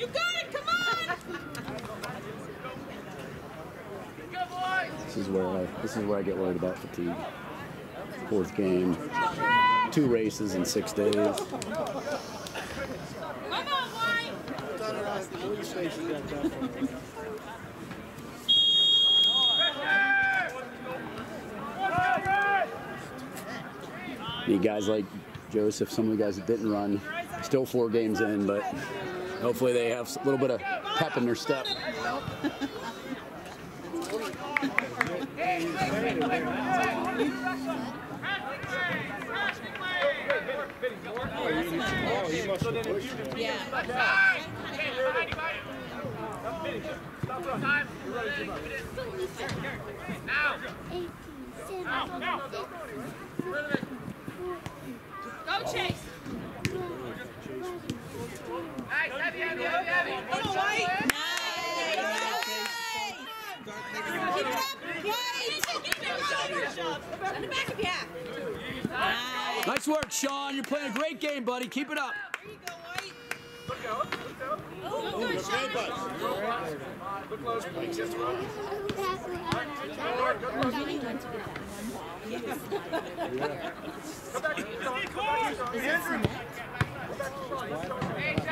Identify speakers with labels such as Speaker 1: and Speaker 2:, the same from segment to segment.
Speaker 1: You got it. Come on.
Speaker 2: This is where I this is where I get worried about fatigue. Fourth game, two races in six days.
Speaker 1: Come on, White.
Speaker 2: Need guys like Joseph, some of the guys that didn't run, still four games in, but hopefully they have a little bit of pep in their step.
Speaker 1: Go, Chase. Nice.
Speaker 2: Work, Sean. You're playing a great game, buddy. Keep it up.
Speaker 1: There you go, White. Oh, shot. Them. Come on. Go, White. Good. Good.
Speaker 2: Nice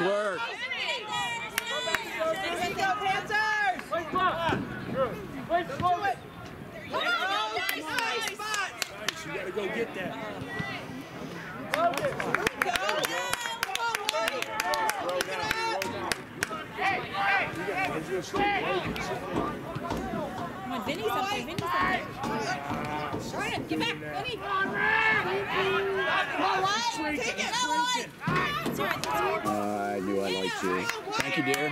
Speaker 2: work.
Speaker 1: There you go, Panthers. Come on. Nice, nice.
Speaker 3: You gotta go get that.
Speaker 1: Come on,
Speaker 4: Vinny's up there. Vinny's up there.
Speaker 1: Get back, Vinny. Take it.
Speaker 4: That's right. Right.
Speaker 2: Uh, I knew I liked you. Thank you, dear.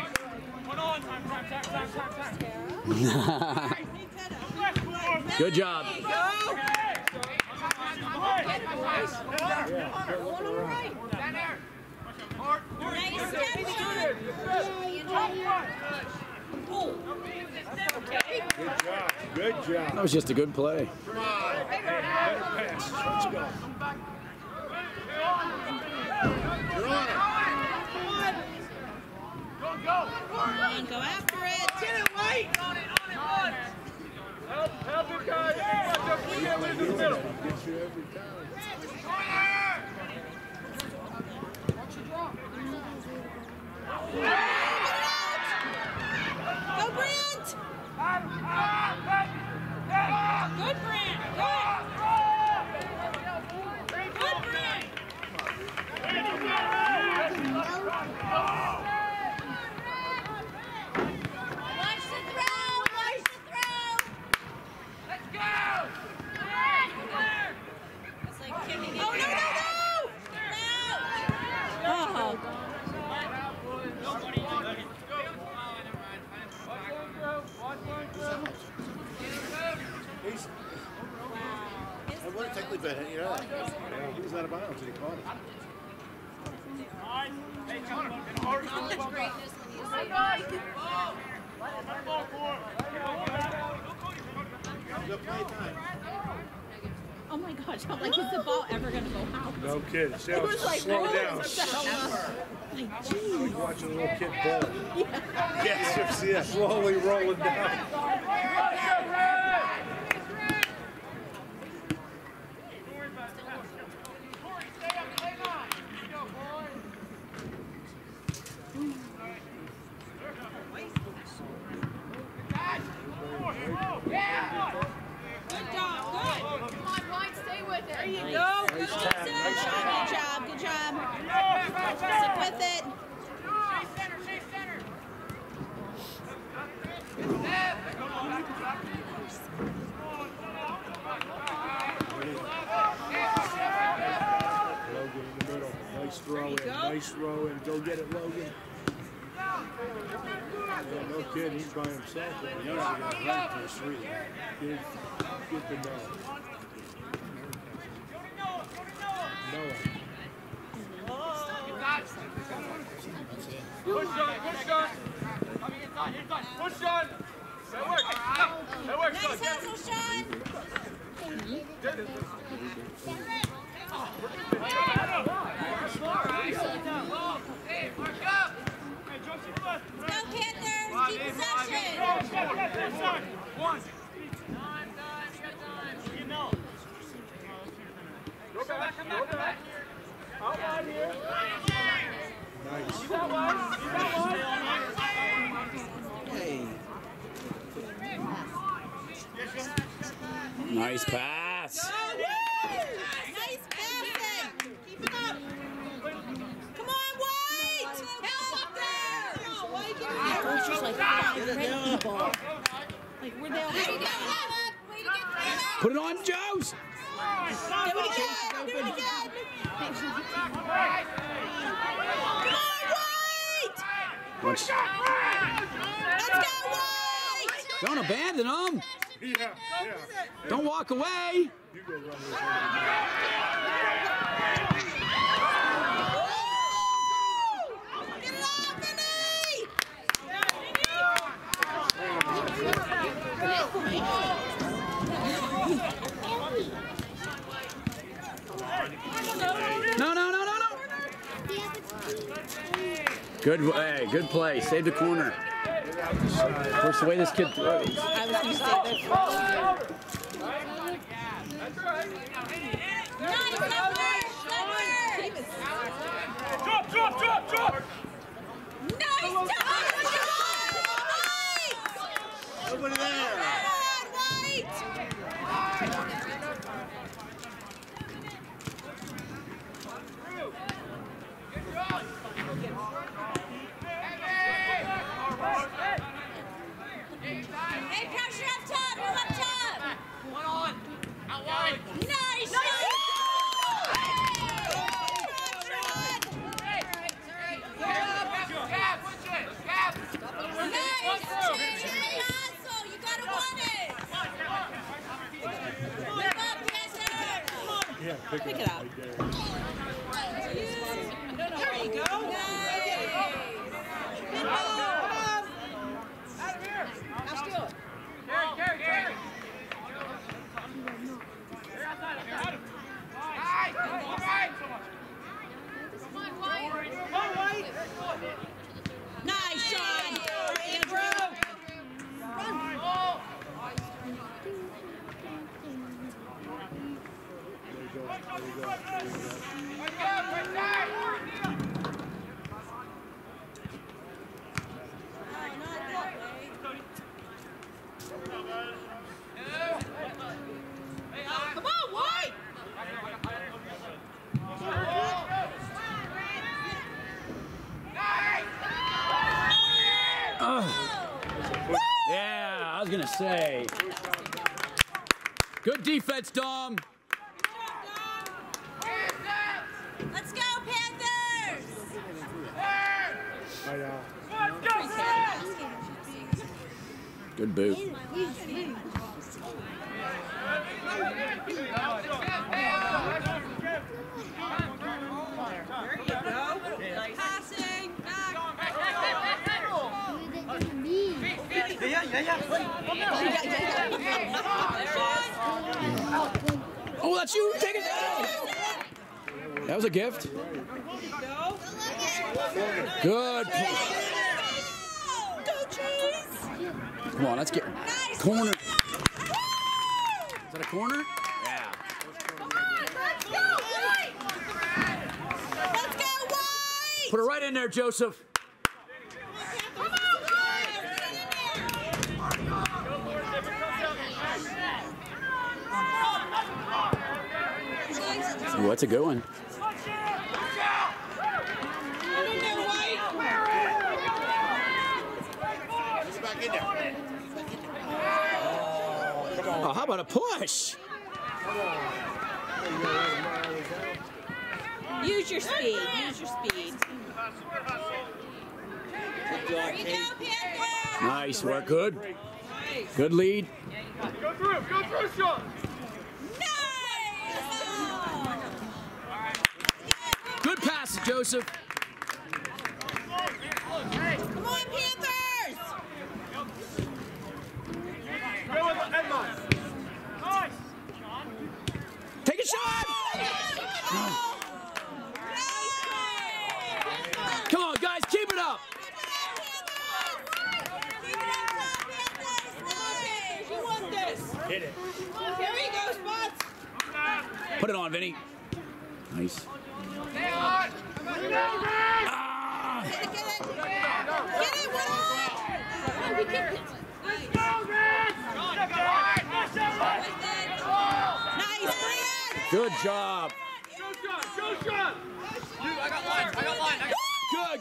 Speaker 2: Good job.
Speaker 1: Go. One on the right.
Speaker 4: Nice step, Sean.
Speaker 3: Good job. Good job.
Speaker 2: That was just a good play.
Speaker 3: Better pass. Let's go.
Speaker 4: Come on, go after it.
Speaker 1: Get it, White.
Speaker 3: Gets you every time.
Speaker 1: Go, Brent. Good, Brent. Good. Good, Brent. Watch the throw. Watch the throw. Let's go. It's like kicking it. Oh, no, no, no. No.
Speaker 4: Oh,
Speaker 3: He's,
Speaker 5: It would have technically you know.
Speaker 3: yeah, he was out of bounds and he caught it.
Speaker 1: College greatness when you see it.
Speaker 5: Good play time.
Speaker 4: oh my gosh. I'm like, is the ball ever going to go out?
Speaker 3: No kidding. See how
Speaker 4: It was like,
Speaker 3: slow
Speaker 4: oh,
Speaker 3: down.
Speaker 4: the? Like, geez.
Speaker 3: Like watching a little kid bowl. Yes, you see it slowly rolling down.
Speaker 1: Good job. Good. Come on, White. Stay with it. There you go.
Speaker 3: Nice
Speaker 1: Good
Speaker 3: tap, nice
Speaker 1: job.
Speaker 4: Good job. Good job. Stick with it.
Speaker 3: Logan in the middle. Nice throw in. Nice throw in. Go get it, Logan. Yeah, no kidding. He's by himself.
Speaker 5: You know, got right to his three.
Speaker 3: Good, good to know. Noah.
Speaker 6: Push, John. Push, John. Coming inside. Inside. Push, John. That works. That works, John.
Speaker 4: Nice hustle, Sean.
Speaker 6: Hey, mark up.
Speaker 4: Go Panthers. Keep possession.
Speaker 6: One. Go back, come back, come back. Outline here.
Speaker 3: Nice.
Speaker 2: Pass.
Speaker 4: Nice passing. Keep it up. Come on, White. Help up there. Come on, White. Get in there.
Speaker 1: There's just like five red people. Like, where they all
Speaker 4: Way to get Caleb. Way to get Caleb.
Speaker 2: Put it on, Joes.
Speaker 4: Do it again. Do it again. Come on, White.
Speaker 2: Watch.
Speaker 4: Let's go, White.
Speaker 2: Don't abandon them.
Speaker 3: Yeah, yeah.
Speaker 2: Don't walk away.
Speaker 3: You go run this.
Speaker 4: Get it off, Vinny.
Speaker 2: No, no, no, no, no. Good, hey, good play. Save the corner. Of course, the way this kid throws.
Speaker 1: I was gonna say that.
Speaker 4: Nice, Edward. Edward.
Speaker 6: Drop, drop, drop, drop.
Speaker 4: Nice touch.
Speaker 5: Nobody there.
Speaker 4: White. Hey, pressure up top. Move up top.
Speaker 6: One on. Out wide.
Speaker 4: Nice.
Speaker 6: Cap, push it. Cap.
Speaker 4: Nice. Hustle. You gotta want it. Move up, Panther.
Speaker 3: Yeah, pick,
Speaker 1: Pick
Speaker 3: it
Speaker 1: it
Speaker 3: up.
Speaker 1: up.
Speaker 3: Right there.
Speaker 1: There you go. Let's do it.
Speaker 6: Carry, carry, carry. Carry outside, outside. Nice. All right. Come on, White.
Speaker 1: Nice, Sean. Andrew.
Speaker 6: Oh.
Speaker 3: There you go. There you go. There you go.
Speaker 6: Right up, right side.
Speaker 1: Come on, White.
Speaker 2: Was gonna say. Good defense, Dom.
Speaker 4: Let's go, Panthers.
Speaker 3: Right out.
Speaker 2: Good boot.
Speaker 4: Passing. Back.
Speaker 2: Oh, that's you. Take it. That was a gift. Good. Come on, let's get corner. Is that a corner? Yeah.
Speaker 4: Let's go, White. Let's go, White.
Speaker 2: Put it right in there, Joseph.
Speaker 4: Come on, White. Get in there.
Speaker 2: Ooh, it a good one.
Speaker 5: He's back in there.
Speaker 2: Oh, how about a push?
Speaker 1: Use your speed. Use your speed.
Speaker 4: There you go, Panthers.
Speaker 2: Nice work. Good. Good lead.
Speaker 6: Go through, go through, Sean.
Speaker 4: Nice.
Speaker 2: Good pass, Joseph.
Speaker 4: Come on, Panthers!
Speaker 6: Go with the headline. Nice.
Speaker 2: Take a shot! Come on, guys, keep it up.
Speaker 4: You want this?
Speaker 3: Hit it.
Speaker 4: Here he goes, Spots.
Speaker 2: Put it on, Vinny. Nice.
Speaker 6: Stay on.
Speaker 2: Ah!
Speaker 4: Get it, get it. Get it, Will.
Speaker 1: We kicked it.
Speaker 4: Nice, Brian.
Speaker 2: Good job.
Speaker 6: Go, Sean. Go, Sean. Dude, I got line. I got line. I got
Speaker 2: Good.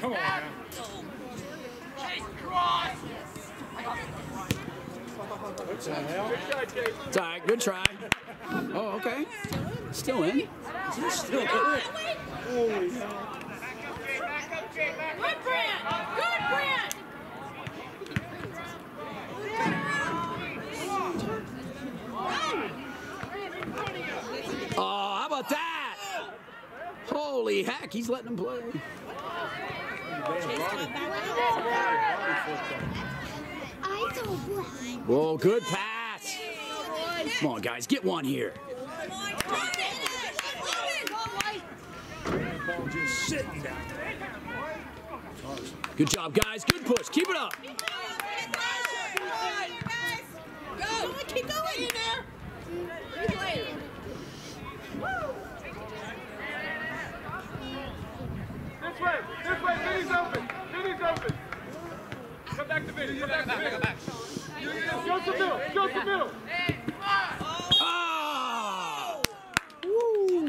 Speaker 3: Come on, man.
Speaker 6: Chase cross.
Speaker 3: What the hell?
Speaker 2: It's all right. Good try. Oh, okay. Still in.
Speaker 3: Still
Speaker 6: Jay. Back up.
Speaker 1: Good Brant. Good Brant.
Speaker 2: Oh, how about that? Holy heck, he's letting him play. Whoa, good pass. Come on, guys, get one here. Good job, guys. Good push. Keep it up.
Speaker 4: Keep going.
Speaker 6: This way. This way. Vinny's open. Vinny's open. Back to Vinny. Come back to Vinny. Go to middle. Go to middle.
Speaker 2: Ah! Woo!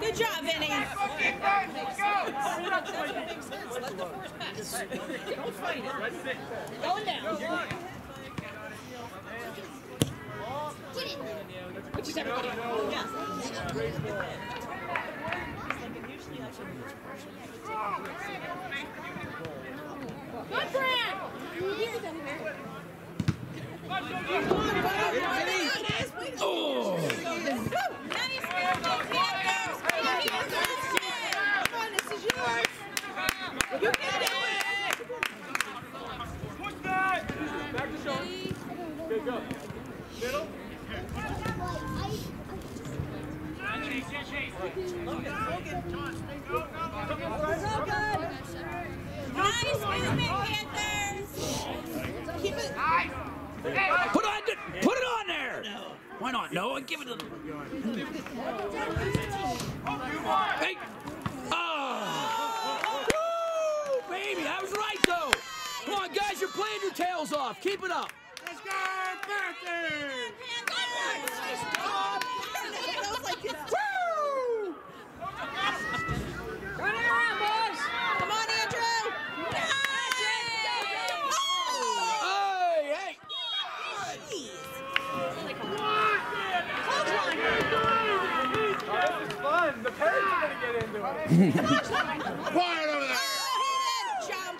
Speaker 4: Good job, Vinny.
Speaker 1: Going down. Which is everybody. Good Brant.
Speaker 2: Oh!
Speaker 6: Push that. Back to Sean. Okay, go. Middle. Chase, chase, chase.
Speaker 4: Nice movement, Panthers. Keep it.
Speaker 2: Put on, put it on there. Why not? Noah, give it to them. Hey. Oh. Woo, baby, I was right though. Come on, guys, you're playing your tails off. Keep it up.
Speaker 3: Let's go, Panthers!
Speaker 2: Woo!
Speaker 1: Turn it around, boys.
Speaker 4: Come on, Andrew.
Speaker 2: Hey, hey.
Speaker 6: This is fun. The parents are going to get into it.
Speaker 3: Quiet over there!
Speaker 4: Jump.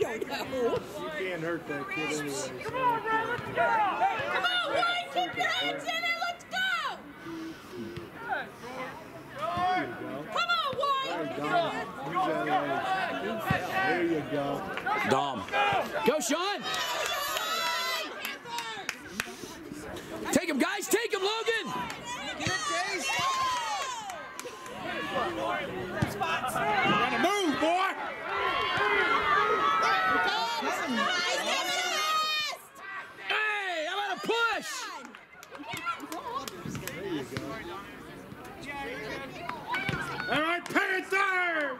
Speaker 4: Don't know.
Speaker 3: You can't hurt that kid anyway.
Speaker 1: Come on, White. Keep your hands in it. Let's go. Come on, White.
Speaker 3: There you go.
Speaker 2: Dom. Go, Sean. Take him, guys. Take him, Logan.
Speaker 3: Gotta move, boy!
Speaker 2: Hey, how about a push?
Speaker 3: All right, Panthers!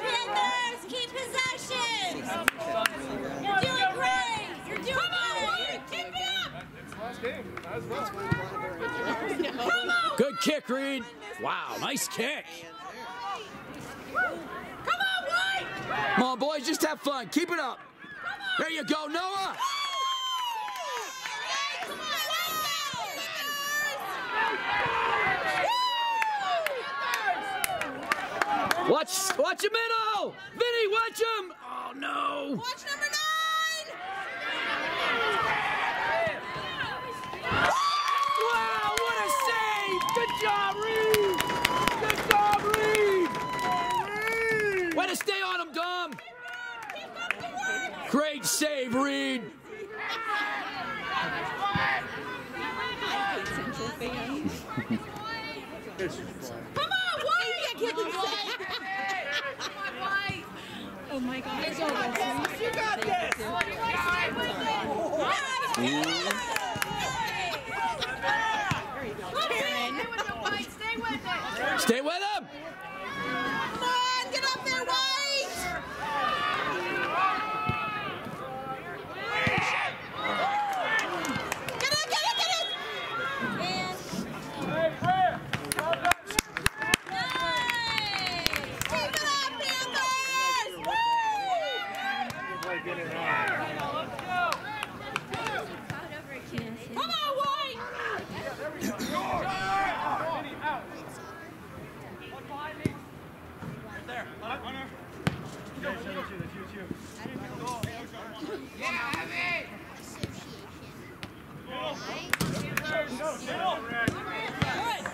Speaker 4: Panthers, keep possession. You're doing great. You're doing great. Keep it up.
Speaker 6: Last game. That was fun.
Speaker 2: Good kick, Reed. Wow, nice kick.
Speaker 1: Come on, White.
Speaker 2: Come on, boys, just have fun. Keep it up. There you go, Noah. Watch, watch the middle! Vinny, watch him! Oh no!
Speaker 4: Watch number nine!
Speaker 2: Wow, what a save! Good job, Reed! Good job, Reed! Reed! Way to stay on him, Dom! Great save, Reed!
Speaker 4: Come on, White! I can't believe that. Oh my God.
Speaker 1: You got this.
Speaker 2: Stay with him!
Speaker 4: Come on, get up there, White! Get it, get it, get it!
Speaker 6: Hey, Fred.
Speaker 4: Keep it up, Panthers! Woo! Come on, White!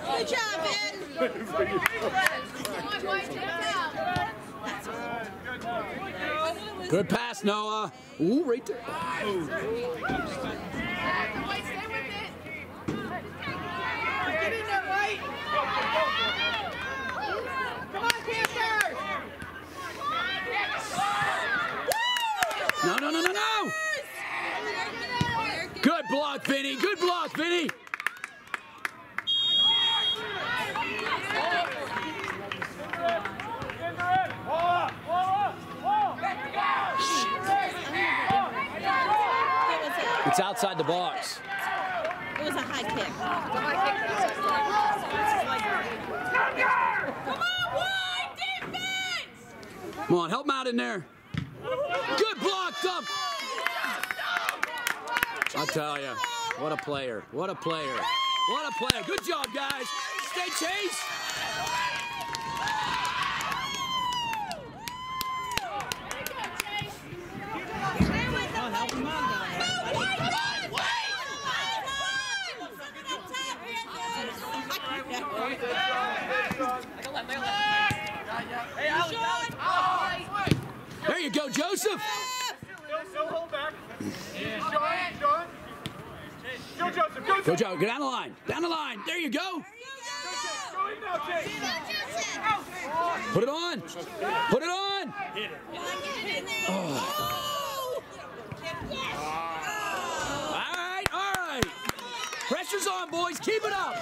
Speaker 4: Good job, Ben.
Speaker 2: Good pass, Noah. Ooh, right there. No, no, no, no, no! Good block, Vinny. Good block, Vinny. It's outside the box.
Speaker 4: It was a high kick. Come on, White! Defense!
Speaker 2: Come on, help him out in there. Good block, Dom. I'll tell you, what a player. What a player. What a player. Good job, guys. Stay chase. There you go, Joseph.
Speaker 6: Go, Joseph. Go,
Speaker 2: down the line. Down the line. There you go. Put it on. Put it on. All right, all right. Pressure's on, boys. Keep it up.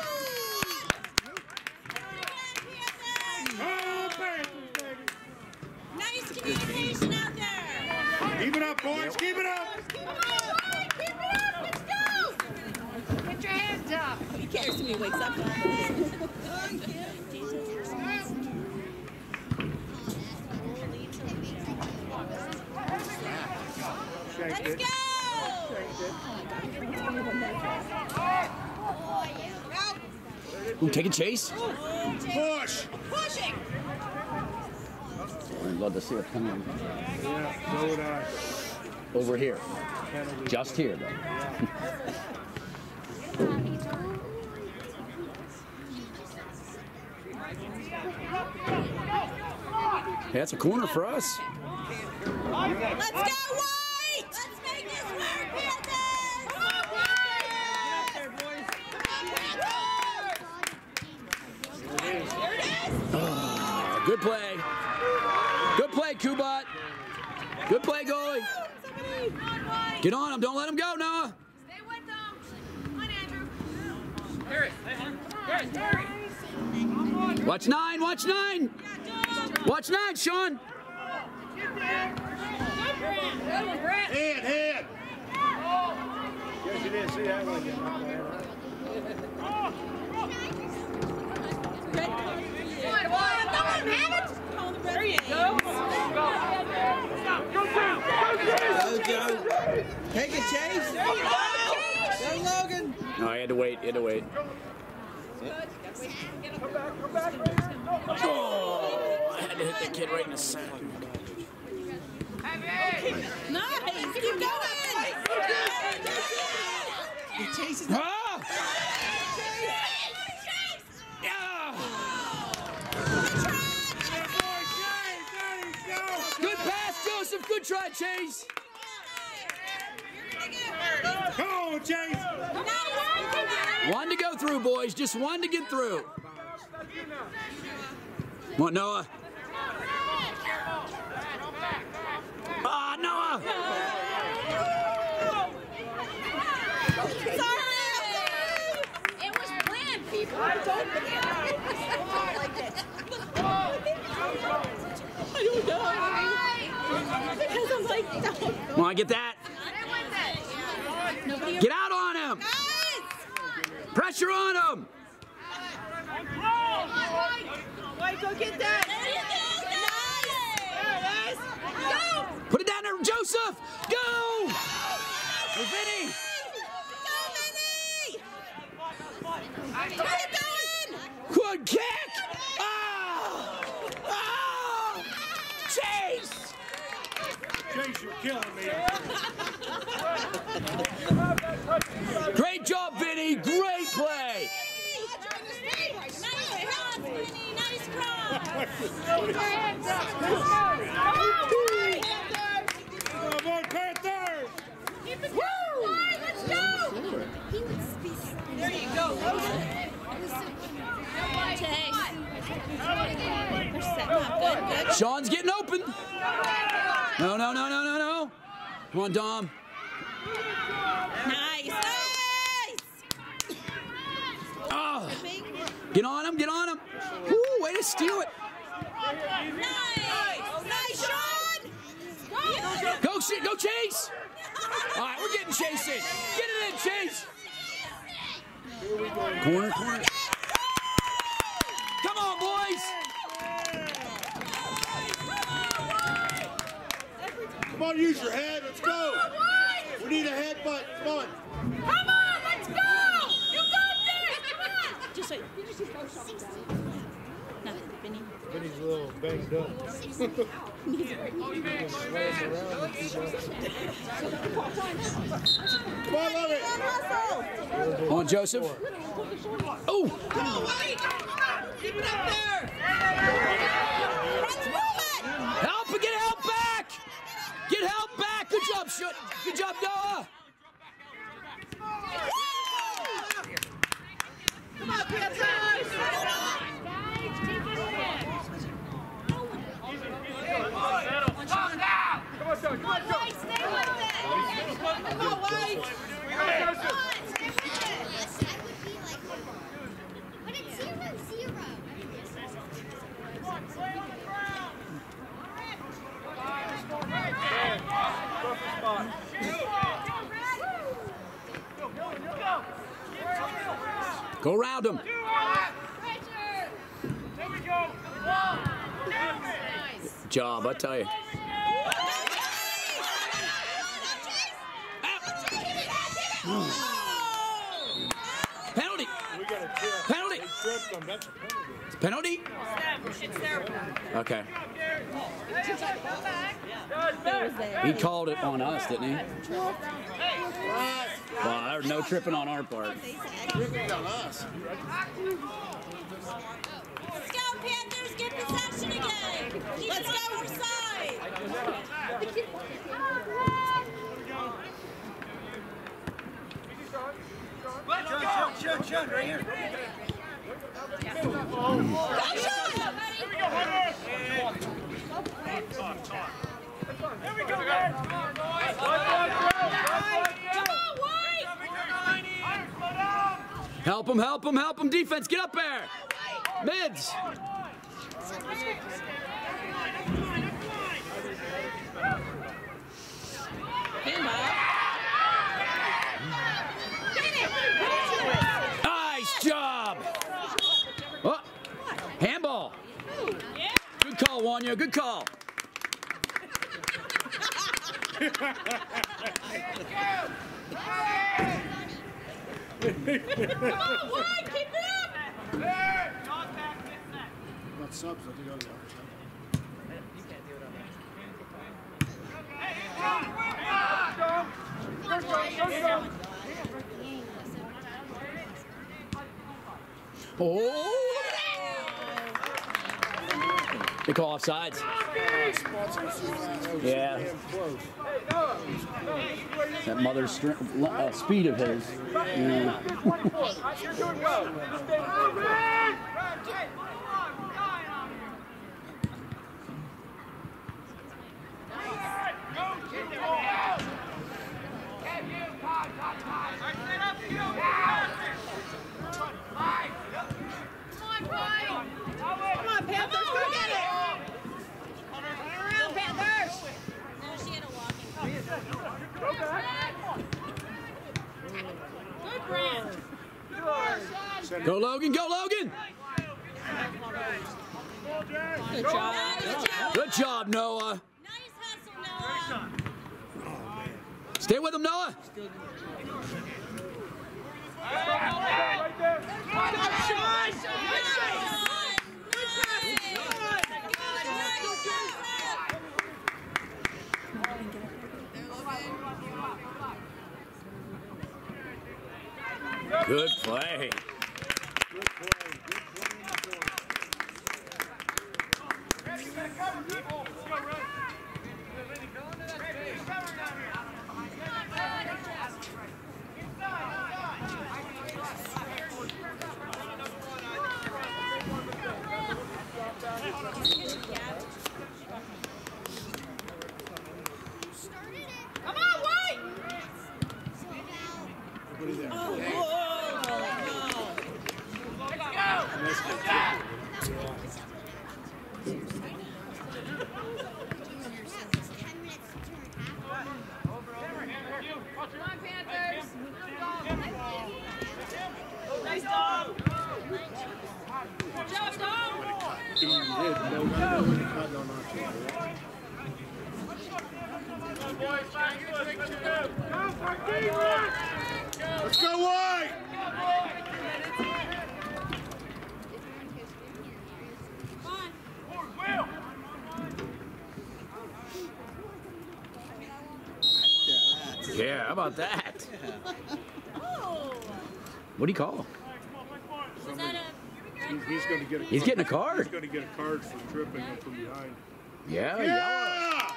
Speaker 4: Nice communication out there.
Speaker 3: Keep it up, boys. Keep it up.
Speaker 4: Come on, White, keep it up. Let's go.
Speaker 1: Get your hands up.
Speaker 4: He cares to me wakes up. Let's go.
Speaker 2: Ooh, take a chase.
Speaker 3: Push.
Speaker 4: Pushing.
Speaker 2: I'd love to see it coming
Speaker 3: Yeah, so would I.
Speaker 2: over here. Just here, though. Hey, that's a corner for us.
Speaker 4: Let's go, White. Let's make this work, Panthers. Come on, Panthers. There it is.
Speaker 2: Good play. Kubat. Good play, goalie. Get on him. Don't let him go, Noah.
Speaker 1: Stay with. Come on, Andrew.
Speaker 2: Watch nine. Watch nine. Watch nine, Sean.
Speaker 3: Hand, hand. Didn't see that one. did
Speaker 4: There you go.
Speaker 7: Go, Joe. Take a chase. Go, Logan.
Speaker 2: No, I had to wait. Had to wait. Oh, I had to hit that kid right in the sack.
Speaker 4: Nice. Keep going.
Speaker 7: He chases
Speaker 2: Ah! Yeah! Good pass, Joseph. Good try, Chase.
Speaker 3: Come on, Chase.
Speaker 2: One to go through, boys. Just one to get through. Come on, Noah. Ah, Noah.
Speaker 1: It was planned, people.
Speaker 4: I don't like it. I don't know. Because I'm like, don't.
Speaker 2: Come on, get that. Get out on him. Pressure on him. Put it down there, Joseph. Go. Vinny.
Speaker 4: Go, Vinny.
Speaker 2: Good kick. Ah. Ah. Chase.
Speaker 3: Chase, you're killing me.
Speaker 2: Great job, Vinny. Great play.
Speaker 1: Nice cross.
Speaker 3: Come on, Panthers.
Speaker 1: Keep. Let's go.
Speaker 4: There you go. Good.
Speaker 2: Sean's getting open. No, no, no, no, no, no. Come on, Dom.
Speaker 4: Nice. Nice.
Speaker 2: Oh. Get on him. Get on him. Ooh, way to steal it.
Speaker 4: Nice. Nice, Sean.
Speaker 2: Go, Ch- go, Chase. All right, we're getting Chase in. Get it in, Chase. Corner, corner. Come on, boys.
Speaker 3: Come on, use your head. Let's go. We need a headbutt. Come on.
Speaker 1: Come on, let's go. You got this. Come on.
Speaker 4: Just so you just go Nothing, Vinny.
Speaker 3: Vinny's a little banged up. Come on, love it.
Speaker 2: On, Joseph. Oh,
Speaker 4: Keep it up there. Let's move it.
Speaker 2: help! Get help back. Get help back. Good job, Shoot. Good job, Noah.
Speaker 4: Come on, Panthers.
Speaker 6: Come on, Sean. Come on, Sean.
Speaker 1: Stay with it.
Speaker 4: Come on, White.
Speaker 8: But it's zero zero.
Speaker 2: Go around him.
Speaker 6: There we go.
Speaker 2: Job, I tell you. Penalty.
Speaker 3: We got a trip.
Speaker 2: Penalty.
Speaker 3: Tripped on that's a penalty.
Speaker 2: Penalty.
Speaker 4: It's their
Speaker 2: Okay.
Speaker 4: It was there.
Speaker 2: He called it on us, didn't he? Well, there's no tripping on our part.
Speaker 5: Tripping on us.
Speaker 1: Let's go, Panthers. Get possession again. Keep
Speaker 4: Let's
Speaker 1: it
Speaker 4: go
Speaker 1: on your side.
Speaker 6: There we go, guys. Come on, boys. Come on, White. Slow down.
Speaker 2: Help him, help him, help him. Defense, get up there. Mids. Nice job. Oh, handball. Good call, Wanya. Good call.
Speaker 1: On, White. Keep it up.
Speaker 3: About subs, I think I'll go.
Speaker 2: Oh! They call offsides. Yeah.
Speaker 3: Damn close.
Speaker 2: That mother's str- uh, speed of his. Yeah.
Speaker 4: You're doing well. Just stay moving.
Speaker 1: Come on, Panthers, go get it! Turn around, Panthers!
Speaker 9: No, she had a walking.
Speaker 1: Good, Brand.
Speaker 2: Go Logan, go Logan!
Speaker 1: Good job.
Speaker 2: Good job, Noah.
Speaker 9: Nice hustle, Noah.
Speaker 2: Stay with him, Noah.
Speaker 4: Right there.
Speaker 1: Good shot. Good shot.
Speaker 2: Good play.
Speaker 1: Come on, White!
Speaker 3: Everybody there.
Speaker 1: Nice dog. Good job, dog.
Speaker 3: You did. No, no, no, no, no, not you. Let's go, White!
Speaker 2: Yeah, how about that? What do you call?
Speaker 9: Was that a
Speaker 3: He- He's gonna get a.
Speaker 2: He's getting a
Speaker 3: He's gonna get a card for tripping him from behind.
Speaker 2: Yeah, yeah.
Speaker 3: Yeah!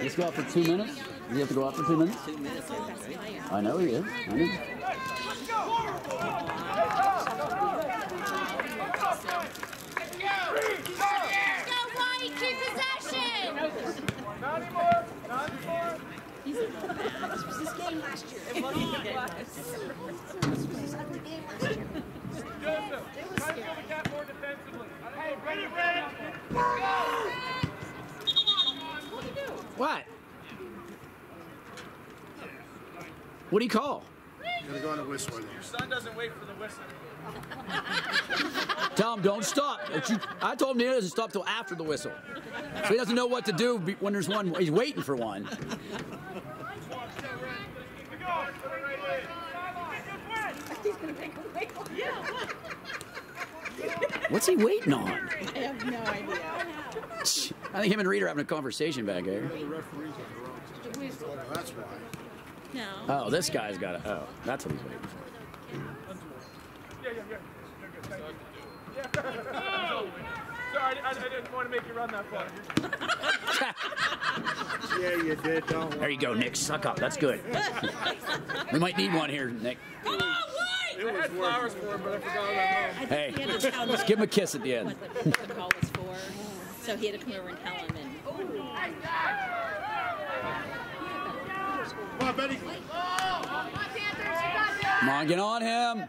Speaker 2: Let's go out for two minutes. Does he have to go out for two minutes?
Speaker 7: Two minutes.
Speaker 2: I know he is. I know.
Speaker 9: Go White, keep possession!
Speaker 4: Not anymore. Not anymore. Joseph, try to fill the gap more defensively. Hey, ready, ready.
Speaker 2: What? What do you call?
Speaker 3: Gonna go on a whistle with him.
Speaker 4: Son doesn't wait for the whistle.
Speaker 2: Tell him don't stop. You- I told him he doesn't stop till after the whistle, so he doesn't know what to do when there's one. He's waiting for one. What's he waiting on?
Speaker 1: I have no idea.
Speaker 2: I think him and Reed are having a conversation back there.
Speaker 3: The referee's on the wrong side. Oh.
Speaker 1: No.
Speaker 2: Oh, this guy's got to. Oh, that's what he's waiting for.
Speaker 4: Yeah, yeah, yeah. You're good. Thank you. Yeah. Sorry, I, I didn't want to make you run that far.
Speaker 3: Yeah, you did, don't
Speaker 2: There you go, Nick. Suck up. That's good. we might need one here, Nick.
Speaker 1: Come on, White!
Speaker 4: I had flowers for him, but I forgot about home.
Speaker 2: Hey,
Speaker 10: He had to tell
Speaker 2: let's give him a kiss at the end.
Speaker 10: what the, the call was for. So he had to come over and tell him. And
Speaker 3: Come on, Betty.
Speaker 2: Come on, get on him.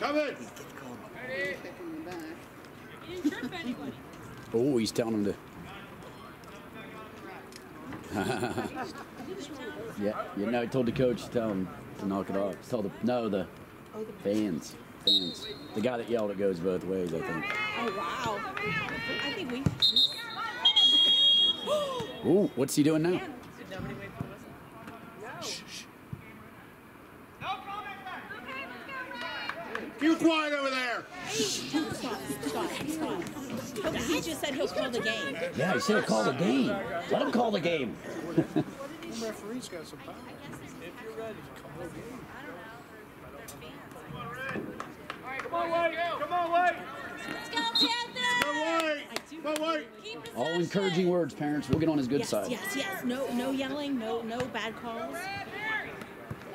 Speaker 4: ways.
Speaker 3: Coming.
Speaker 4: You didn't trip anybody.
Speaker 2: Oh, he's telling him to. yeah, you know, I told the coach to tell him to knock it off. Tell the no the fans, fans. The guy that yelled it goes both ways. I think.
Speaker 11: Oh wow. I think we.
Speaker 2: Ooh, what's he doing now?
Speaker 3: You quiet over there.
Speaker 11: Stop, stop, stop. Okay, he just said he'll call the game.
Speaker 2: Yeah, he said he'll call the game. Let him call the game.
Speaker 3: referee's got some power.
Speaker 6: Come on, White. Come on, White.
Speaker 8: Let's go, Panthers!
Speaker 3: Go White. Go White.
Speaker 2: All encouraging words, parents. We'll get on his good
Speaker 11: Yes,
Speaker 2: side.
Speaker 11: yes, yes. No, no yelling. No, no bad calls.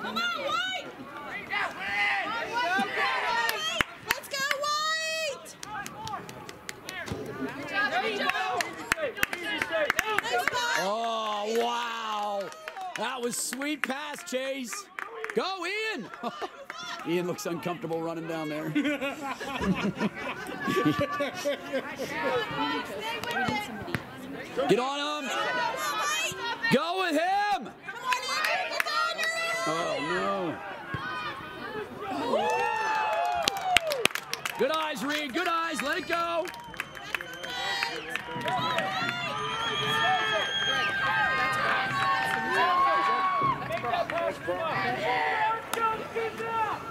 Speaker 4: Come on, White! Let's go, White! There you go. Nice ball.
Speaker 2: Oh wow, that was sweet pass, Chase. Go Ian. Ian looks uncomfortable running down there.
Speaker 11: We need somebody.
Speaker 2: Get on him. Go with him. Oh no. Good eyes, Reed. Good eyes. Let it go.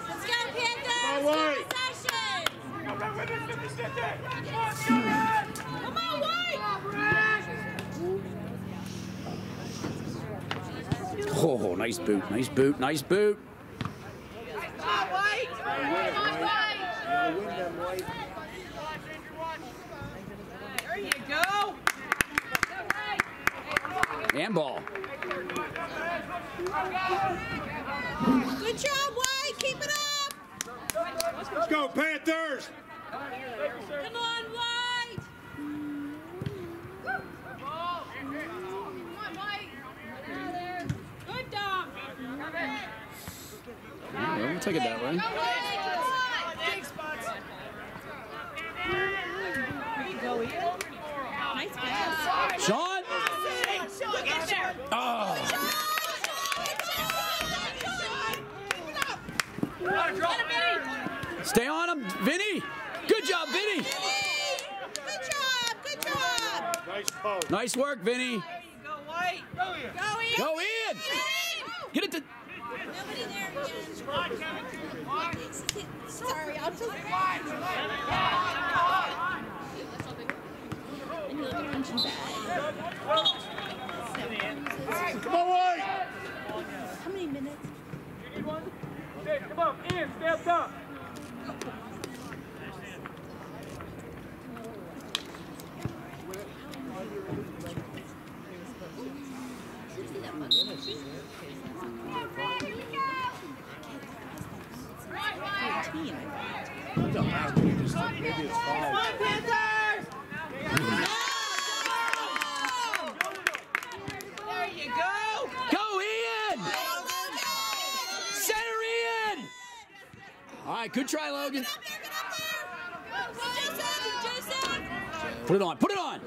Speaker 8: Let's go, Panthers!
Speaker 3: Come on, White.
Speaker 8: Keep possession!
Speaker 4: Come on, White!
Speaker 2: Oh, nice boot. Nice boot. Nice boot.
Speaker 4: Come on, White! There you go.
Speaker 2: And ball.
Speaker 4: Good job, White. Keep it up.
Speaker 3: Let's go, Panthers.
Speaker 8: Come on, White!
Speaker 4: Good dog.
Speaker 2: Yeah, we'll take it that way.
Speaker 4: There you go, Ian.
Speaker 11: Nice pass.
Speaker 2: Sean. Oh. Stay on him, Vinny. Good job, Vinny.
Speaker 4: Good job. Good job.
Speaker 3: Nice.
Speaker 2: Nice work, Vinny.
Speaker 4: Go, White. Go, Ian.
Speaker 2: Go in. Go in. Get it to.
Speaker 8: Nobody there again.
Speaker 4: Sorry, I'll just.
Speaker 11: And you look at punching bag.
Speaker 3: Come on, White.
Speaker 11: How many minutes?
Speaker 6: You need Okay, come on, Ian, stay up oh, top.
Speaker 11: Thirteen.
Speaker 3: Maybe it's five.
Speaker 4: Panthers! There you go.
Speaker 2: Go Ian. Center Ian. All right, good try, Logan. Put it on. Put it on.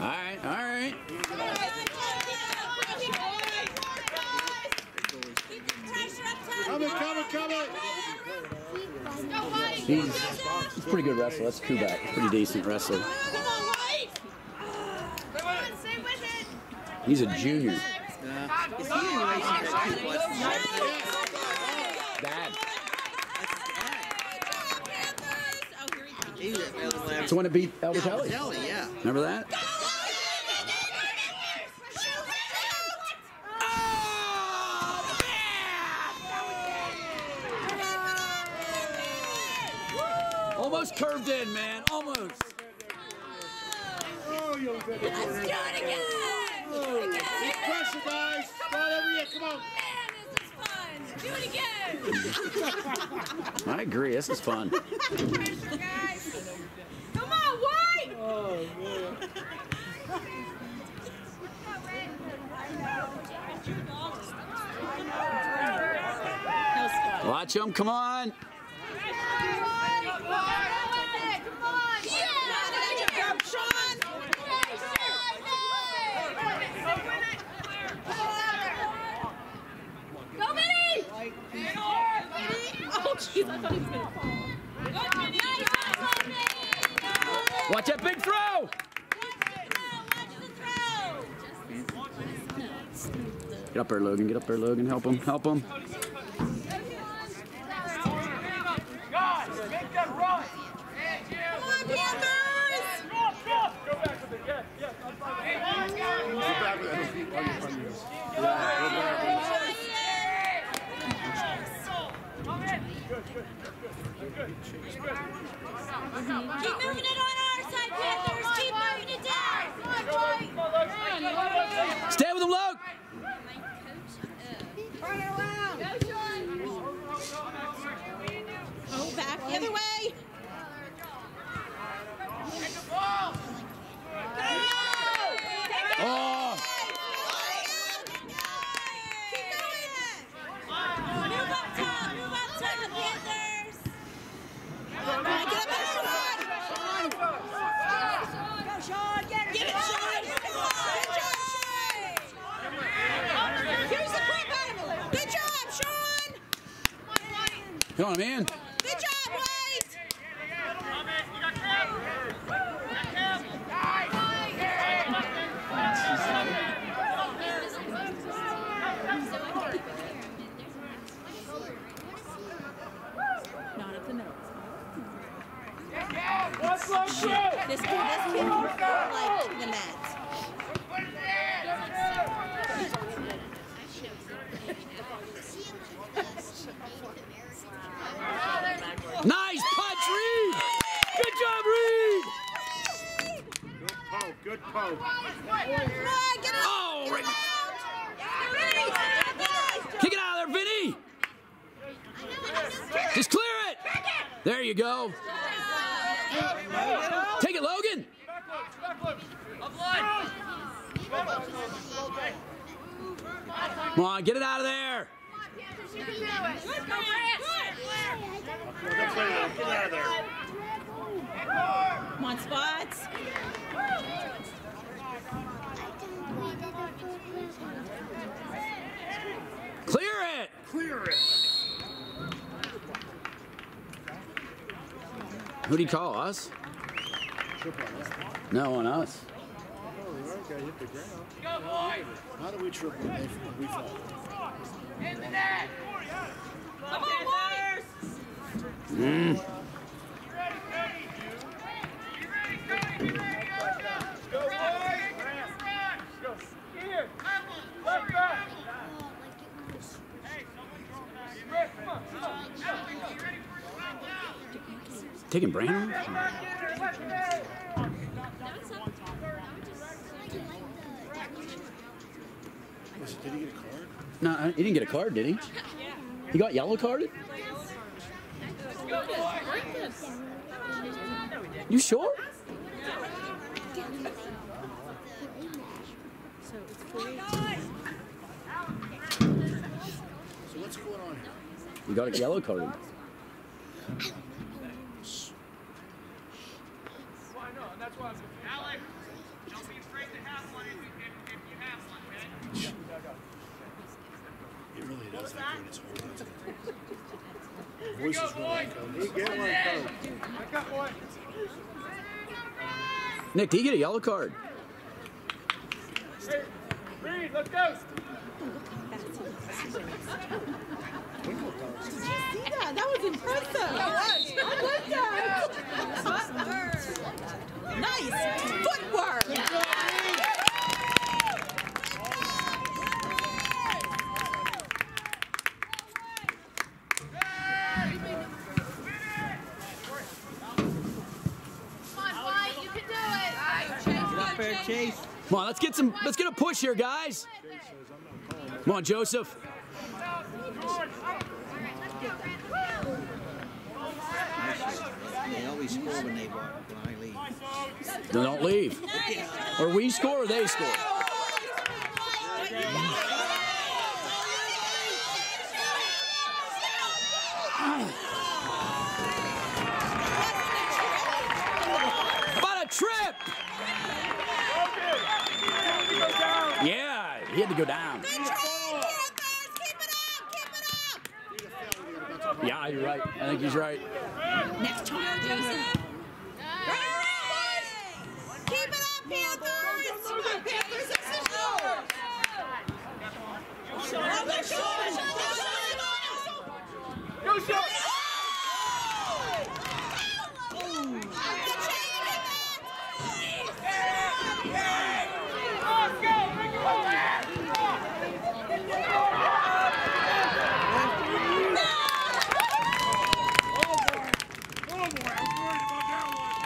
Speaker 2: All right. All right.
Speaker 3: Coming, coming, coming.
Speaker 2: He's, he's a pretty good wrestler. That's Kubak. Pretty decent wrestler.
Speaker 4: Come on, White.
Speaker 2: He's a junior.
Speaker 7: Is he in relation to Keith Weston?
Speaker 2: Dad.
Speaker 11: Oh, here he comes.
Speaker 7: He's at Elder Lab.
Speaker 2: It's the one that beat Albert Kelly.
Speaker 7: Kelly, yeah.
Speaker 2: Remember that? Almost curved in, man. Almost.
Speaker 3: Oh, you'll get it.
Speaker 4: Let's do it again.
Speaker 3: Big pressure, guys. Start over here. Come on.
Speaker 1: Man, this is fun. Do it again.
Speaker 2: I agree. This is fun.
Speaker 1: Pressure, guys. Come on, White.
Speaker 12: Oh, man.
Speaker 2: Watch him. Come on.
Speaker 1: Go, Minnie!
Speaker 13: Oh, jeez, I thought he was going to fall.
Speaker 1: Go, Minnie! Go, Minnie!
Speaker 2: Watch that big throw. Get up there, Logan. Get up there, Logan. Help him. Help him.
Speaker 14: Guys, make that run.
Speaker 4: Come on, Panthers!
Speaker 14: Go back with it. Yes, yes. I'm fine.
Speaker 3: Go back with those feet on your front knees. Yeah, go back with it.
Speaker 1: Keep moving it on our side, Panthers. Keep moving it down.
Speaker 2: Stay with him, Logan.
Speaker 4: Oh, back the other way.
Speaker 2: Oh.
Speaker 1: Move up top. Move up top, Panthers.
Speaker 4: Come on, get up there, Sean. Go, Sean. Get it, Sean. Come on. Here's the quick one. Good job, Sean.
Speaker 2: Come on, man.
Speaker 4: Good job, White.
Speaker 13: Not up the middle.
Speaker 14: What's slow shoot?
Speaker 4: This kid, this kid can fall like to the net.
Speaker 2: Nice punch, Reed. Good job, Reed.
Speaker 3: Good poke. Good poke.
Speaker 4: Come on, get it.
Speaker 2: Oh, right.
Speaker 4: Vinny.
Speaker 2: Kick it out of there, Vinny. Just clear it. There you go. Take it, Logan. Come on, get it out of there.
Speaker 3: Get out of there.
Speaker 4: Come on, spots.
Speaker 2: Clear it.
Speaker 3: Clear it.
Speaker 2: Who'd you call? Us? No, on us.
Speaker 12: Oh, the right guy hit the ground.
Speaker 3: How do we triple? They, we fall.
Speaker 1: Come on, White.
Speaker 2: Mm.
Speaker 14: Go, boys. Go. Ian. Left back. Rick, come on, come on.
Speaker 2: Taking Brandon?
Speaker 3: Was- Did he get a card?
Speaker 2: No, uh, he didn't get a card, did he? He got yellow carded? You sure?
Speaker 3: So what's going on here?
Speaker 2: You got a yellow carded.
Speaker 14: Well, I know, and that's why I'm Alex, don't be afraid to have one if, if, if you have one, okay?
Speaker 3: It really does that good. It's hard. Voice is really
Speaker 12: He get one coach.
Speaker 14: Back up, boy.
Speaker 2: Nick, did he get a yellow card?
Speaker 14: Hey, Reed, let's go.
Speaker 4: Yeah, that was impressive. I like that. Nice footwork.
Speaker 1: Come on, White. You can do it.
Speaker 7: fair, Chase.
Speaker 2: Come on, let's get some. Let's get a push here, guys. Come on, Joseph.
Speaker 7: They always score when they when I leave.
Speaker 2: No, don't leave. Or we score or they score. About a trip. Yeah, he had to go down.
Speaker 1: Good try, Panthers! Keep it up! Keep it up!
Speaker 2: Yeah, you're right. I think he's right.
Speaker 4: Next try, Joseph.
Speaker 1: Keep it up, Panthers! Come on, Panthers! This is yours! Sean, go, Sean!
Speaker 3: Go, Sean!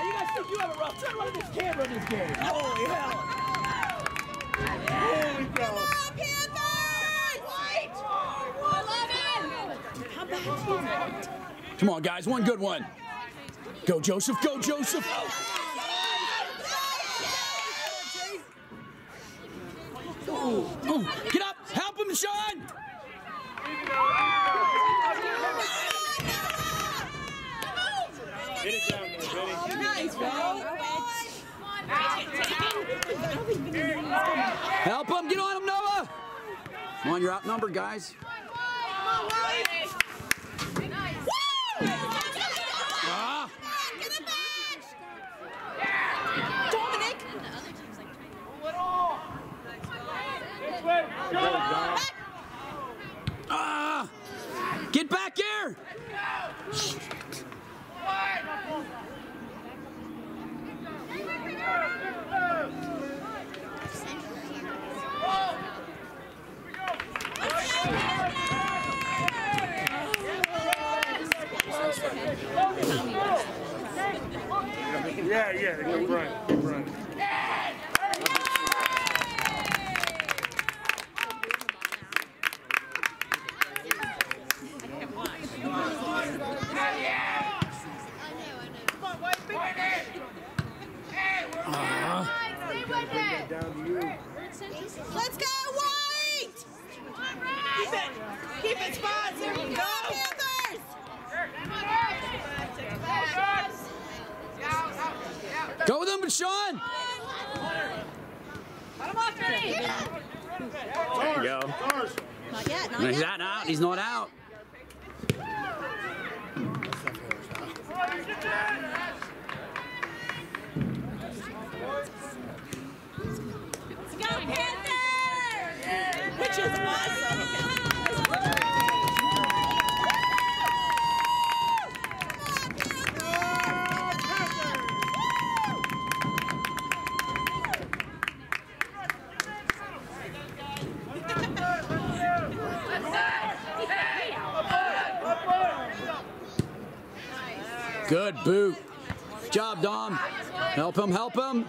Speaker 15: You guys think you have a rough time running this camera in this game? Holy hell! Holy cow!
Speaker 2: Come on, guys. One good one. Go, Joseph. Go, Joseph. Ooh, get up. Help him, Sean.
Speaker 3: Get it down there, Benny.
Speaker 4: Nice, bro.
Speaker 2: Help him. Get on him, Noah. Come on, you're outnumbered, guys. Ah, ah. Get back here.
Speaker 3: Yeah, yeah, good run, good run.
Speaker 1: Let's go, White! Keep it! Keep it, spots! There we go, Panthers!
Speaker 2: Go with him, Sean. There you go.
Speaker 4: Not yet, not
Speaker 2: He's
Speaker 4: yet.
Speaker 2: not out. He's not out.
Speaker 4: Let's go, Panthers! Which is awesome.
Speaker 2: Good boot. Good job, Dom. Help him. Help him.